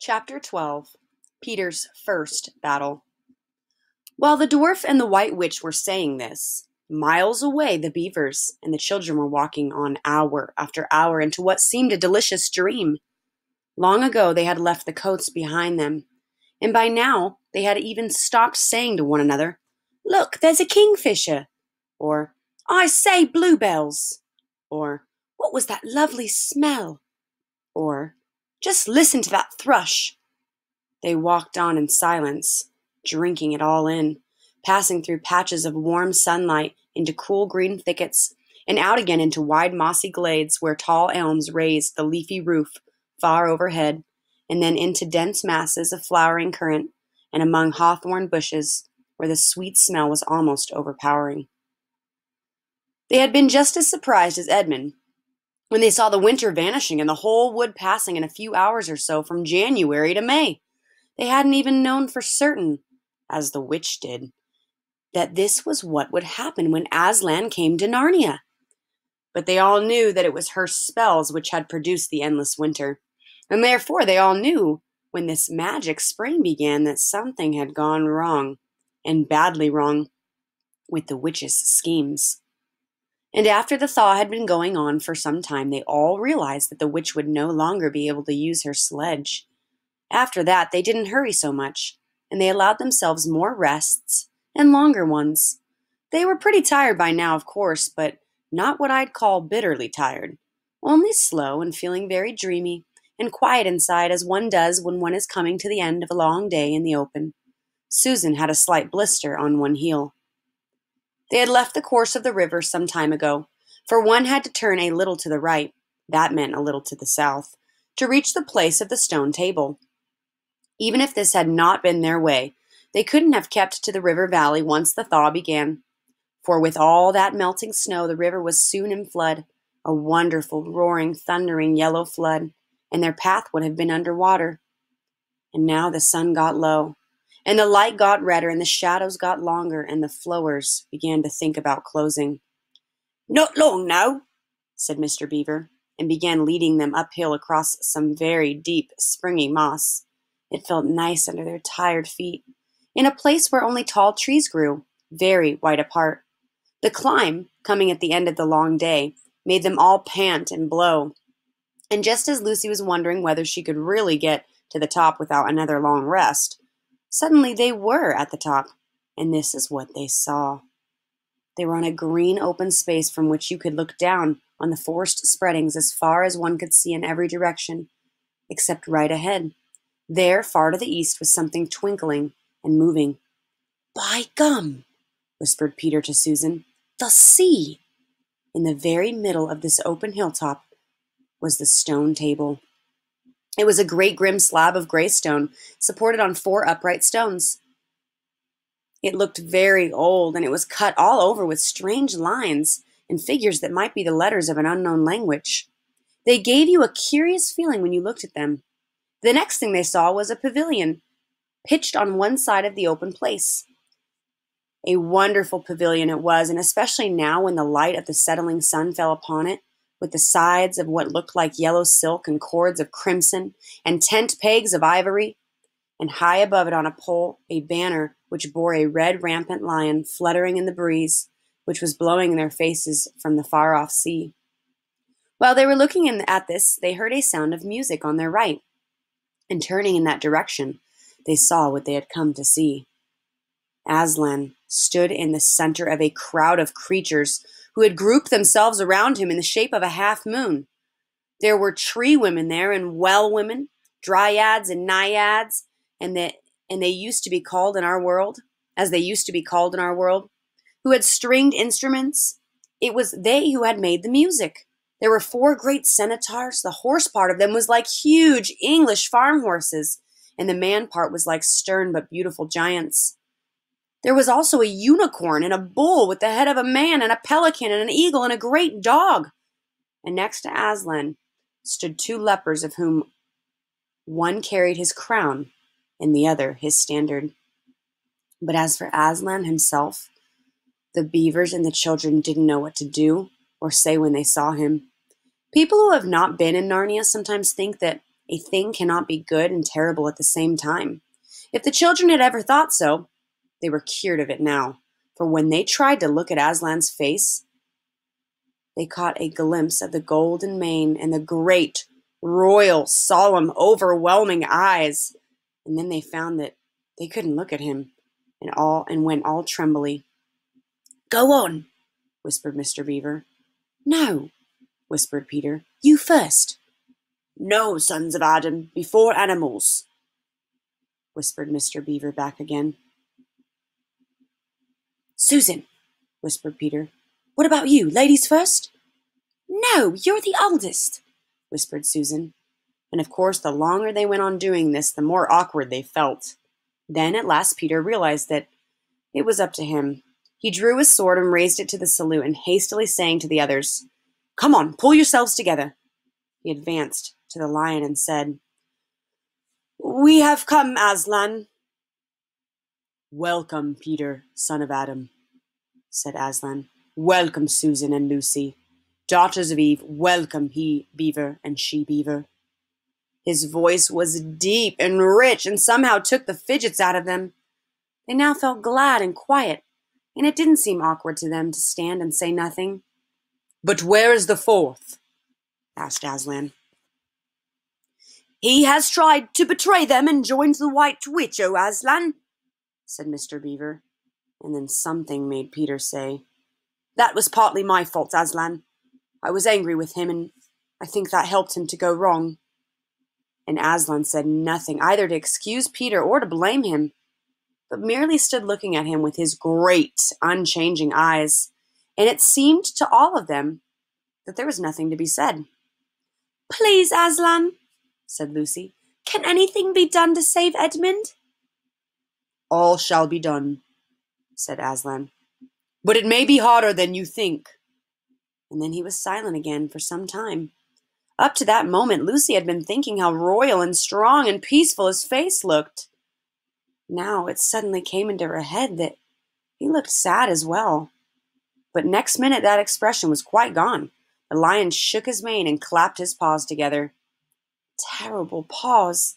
Chapter 12 Peter's First Battle While the dwarf and the white witch were saying this, miles away the beavers and the children were walking on hour after hour into what seemed a delicious dream. Long ago they had left the coats behind them, and by now they had even stopped saying to one another, Look, there's a kingfisher, or I say bluebells, or What was that lovely smell? or just listen to that thrush. They walked on in silence, drinking it all in, passing through patches of warm sunlight into cool green thickets, and out again into wide mossy glades where tall elms raised the leafy roof far overhead, and then into dense masses of flowering currant, and among hawthorn bushes where the sweet smell was almost overpowering. They had been just as surprised as Edmund when they saw the winter vanishing and the whole wood passing in a few hours or so from January to May. They hadn't even known for certain, as the witch did, that this was what would happen when Aslan came to Narnia. But they all knew that it was her spells which had produced the endless winter, and therefore they all knew when this magic spring began that something had gone wrong, and badly wrong, with the witch's schemes. And after the thaw had been going on for some time, they all realized that the witch would no longer be able to use her sledge. After that, they didn't hurry so much, and they allowed themselves more rests and longer ones. They were pretty tired by now, of course, but not what I'd call bitterly tired, only slow and feeling very dreamy and quiet inside as one does when one is coming to the end of a long day in the open. Susan had a slight blister on one heel. They had left the course of the river some time ago, for one had to turn a little to the right that meant a little to the south to reach the place of the stone table. Even if this had not been their way, they couldn't have kept to the river valley once the thaw began. For with all that melting snow, the river was soon in flood, a wonderful, roaring, thundering yellow flood, and their path would have been under water. And now the sun got low, and the light got redder, and the shadows got longer, and the flowers began to think about closing. Not long now, said Mr. Beaver, and began leading them uphill across some very deep, springy moss. It felt nice under their tired feet, in a place where only tall trees grew, very wide apart. The climb, coming at the end of the long day, made them all pant and blow. And just as Lucy was wondering whether she could really get to the top without another long rest, suddenly they were at the top, and this is what they saw. They were on a green open space from which you could look down on the forest spreadings as far as one could see in every direction, except right ahead. There, far to the east, was something twinkling and moving. By gum, whispered Peter to Susan, the sea! In the very middle of this open hilltop was the stone table. It was a great grim slab of gray stone, supported on four upright stones. It looked very old, and it was cut all over with strange lines and figures that might be the letters of an unknown language. They gave you a curious feeling when you looked at them. The next thing they saw was a pavilion, pitched on one side of the open place. A wonderful pavilion it was, and especially now when the light of the settling sun fell upon it, with the sides of what looked like yellow silk and cords of crimson, and tent pegs of ivory, and high above it on a pole a banner which bore a red rampant lion fluttering in the breeze, which was blowing in their faces from the far off sea. While they were looking in at this, they heard a sound of music on their right, and turning in that direction, they saw what they had come to see. Aslan stood in the center of a crowd of creatures who had grouped themselves around him in the shape of a half moon. There were tree women there, and well women, dryads and naiads, and that and they used to be called in our world, as they used to be called in our world, who had stringed instruments. It was they who had made the music. There were four great centaurs. The horse part of them was like huge English farm horses, and the man part was like stern but beautiful giants. There was also a unicorn and a bull with the head of a man and a pelican and an eagle and a great dog. And next to Aslan stood two lepers, of whom one carried his crown and the other his standard. But as for Aslan himself, the beavers and the children didn't know what to do or say when they saw him. People who have not been in Narnia sometimes think that A thing cannot be good and terrible at the same time. If the children had ever thought so, they were cured of it now, for when they tried to look at Aslan's face, they caught a glimpse of the golden mane and the great, royal, solemn, overwhelming eyes, and then they found that they couldn't look at him, and all and went all trembly. Go on, whispered Mr. Beaver. No, whispered Peter. You first. No, sons of Adam, before animals, whispered Mr. Beaver back again. Susan, whispered Peter. What about you? Ladies first? No, you're the oldest, whispered Susan. And of course, the longer they went on doing this, the more awkward they felt. Then at last Peter realized that it was up to him. He drew his sword and raised it to the salute, and hastily saying to the others, Come on, pull yourselves together. He advanced to the lion and said, We have come, Aslan. Welcome, Peter, son of Adam, said Aslan. Welcome, Susan and Lucy. Daughters of Eve, welcome, he beaver and she beaver. His voice was deep and rich and somehow took the fidgets out of them. They now felt glad and quiet, and it didn't seem awkward to them to stand and say nothing. But where is the fourth? asked Aslan. He has tried to betray them and joined the White Witch, O Aslan, said Mr. Beaver. And then something made Peter say, That was partly my fault, Aslan. I was angry with him, and I think that helped him to go wrong. And Aslan said nothing, either to excuse Peter or to blame him, but merely stood looking at him with his great, unchanging eyes, and it seemed to all of them that there was nothing to be said. Please, Aslan, said Lucy, can anything be done to save Edmund? All shall be done, said Aslan. But it may be harder than you think. And then he was silent again for some time. Up to that moment, Lucy had been thinking how royal and strong and peaceful his face looked. Now it suddenly came into her head that he looked sad as well. But next minute that expression was quite gone. The lion shook his mane and clapped his paws together. Terrible paws,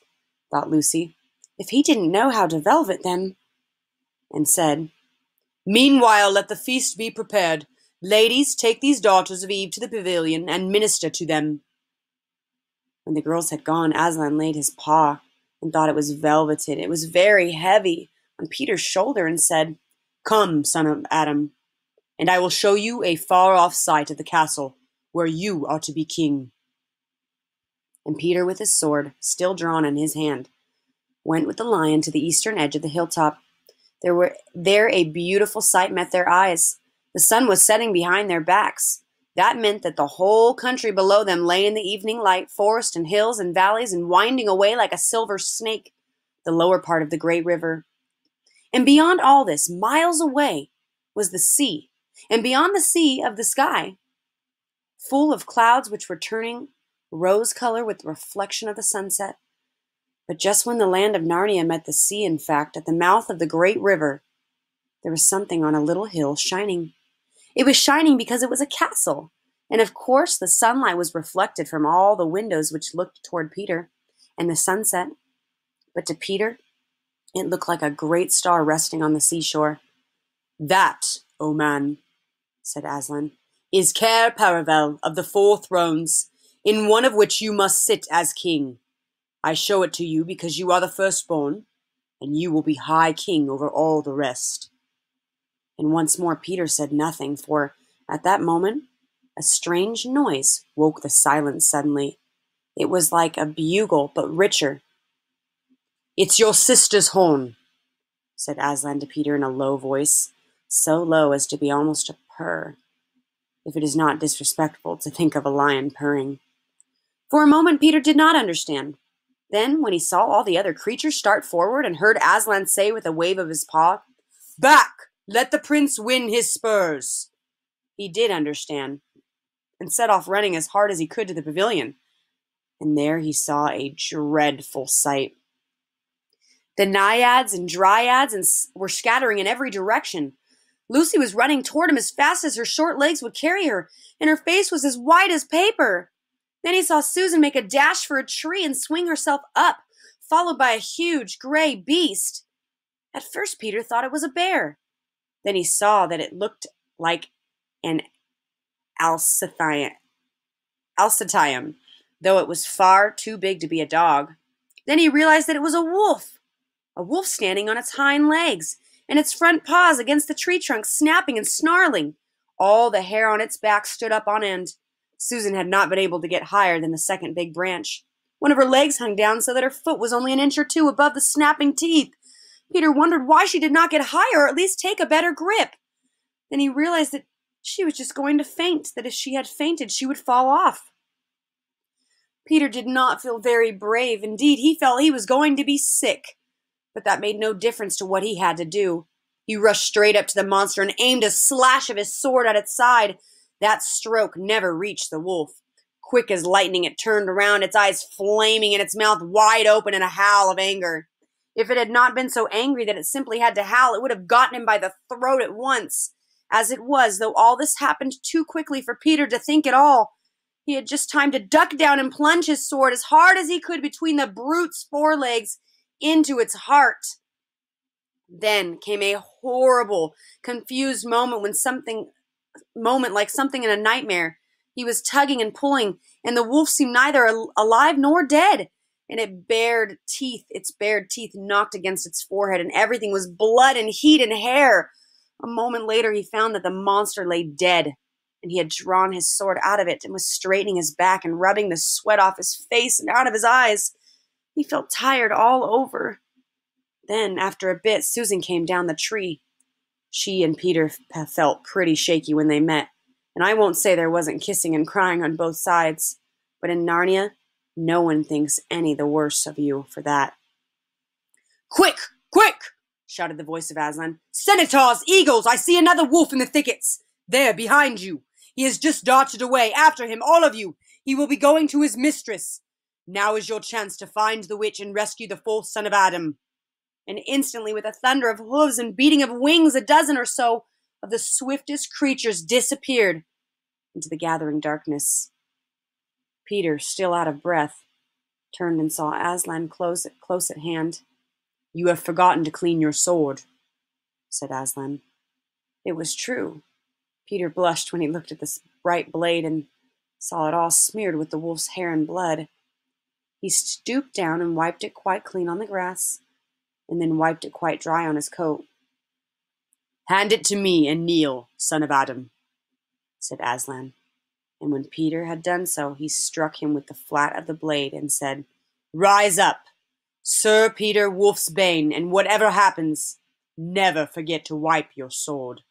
thought Lucy. If he didn't know how to velvet them. And said, Meanwhile, let the feast be prepared. Ladies, take these daughters of Eve to the pavilion and minister to them. When the girls had gone, Aslan laid his paw and thought it was velveted. It was very heavy on Peter's shoulder and said, Come, son of Adam, and I will show you a far off sight of the castle where you are to be king. And Peter, with his sword still drawn in his hand, went with the lion to the eastern edge of the hilltop. There were there a beautiful sight met their eyes. The sun was setting behind their backs. That meant that the whole country below them lay in the evening light, forest and hills and valleys, and winding away like a silver snake, the lower part of the great river. And beyond all this, miles away, was the sea, and beyond the sea of the sky, full of clouds which were turning rose color with the reflection of the sunset. But just when the land of Narnia met the sea, in fact, at the mouth of the great river, there was something on a little hill shining. It was shining because it was a castle, and of course the sunlight was reflected from all the windows which looked toward Peter and the sunset. But to Peter, it looked like a great star resting on the seashore. That, O oh man, said Aslan, is Cair Paravel of the Four Thrones, in one of which you must sit as king. I show it to you because you are the firstborn, and you will be high king over all the rest. And once more Peter said nothing, for at that moment a strange noise woke the silence suddenly. It was like a bugle, but richer. It's your sister's horn, said Aslan to Peter in a low voice, so low as to be almost a purr, if it is not disrespectful to think of a lion purring. For a moment Peter did not understand. Then, when he saw all the other creatures start forward and heard Aslan say with a wave of his paw, Back! Let the prince win his spurs! He did understand, and set off running as hard as he could to the pavilion. And there he saw a dreadful sight. The naiads and dryads and were scattering in every direction. Lucy was running toward him as fast as her short legs would carry her, and her face was as white as paper. Then he saw Susan make a dash for a tree and swing herself up, followed by a huge gray beast. At first, Peter thought it was a bear. Then he saw that it looked like an Alsatian, though it was far too big to be a dog. Then he realized that it was a wolf, a wolf standing on its hind legs and its front paws against the tree trunk, snapping and snarling. All the hair on its back stood up on end. Susan had not been able to get higher than the second big branch. One of her legs hung down so that her foot was only an inch or two above the snapping teeth. Peter wondered why she did not get higher or at least take a better grip. Then he realized that she was just going to faint, that if she had fainted, she would fall off. Peter did not feel very brave. Indeed, he felt he was going to be sick. But that made no difference to what he had to do. He rushed straight up to the monster and aimed a slash of his sword at its side. That stroke never reached the wolf. Quick as lightning, it turned around, its eyes flaming and its mouth wide open in a howl of anger. If it had not been so angry that it simply had to howl, it would have gotten him by the throat at once. As it was, though all this happened too quickly for Peter to think at all, he had just time to duck down and plunge his sword as hard as he could between the brute's forelegs into its heart. Then came a horrible, confused moment when something moment like something in a nightmare. He was tugging and pulling, and the wolf seemed neither alive nor dead. And it bared teeth, its bared teeth knocked against its forehead, and everything was blood and heat and hair. A moment later, he found that the monster lay dead, and he had drawn his sword out of it and was straightening his back and rubbing the sweat off his face and out of his eyes. He felt tired all over. Then, after a bit, Susan came down the tree. She and Peter felt pretty shaky when they met, and I won't say there wasn't kissing and crying on both sides, but in Narnia, no one thinks any the worse of you for that. Quick! Quick! shouted the voice of Aslan. Centaurs! Eagles! I see another wolf in the thickets! There, behind you! He has just darted away. After him, all of you! He will be going to his mistress. Now is your chance to find the witch and rescue the fourth son of Adam. And instantly, with a thunder of hooves and beating of wings, a dozen or so of the swiftest creatures disappeared into the gathering darkness. Peter, still out of breath, turned and saw Aslan close, close at hand. You have forgotten to clean your sword, said Aslan. It was true. Peter blushed when he looked at this bright blade and saw it all smeared with the wolf's hair and blood. He stooped down and wiped it quite clean on the grass, and then wiped it quite dry on his coat. Hand it to me and kneel, son of Adam, said Aslan. And when Peter had done so, he struck him with the flat of the blade and said, Rise up, Sir Peter Wolfsbane, and whatever happens, never forget to wipe your sword.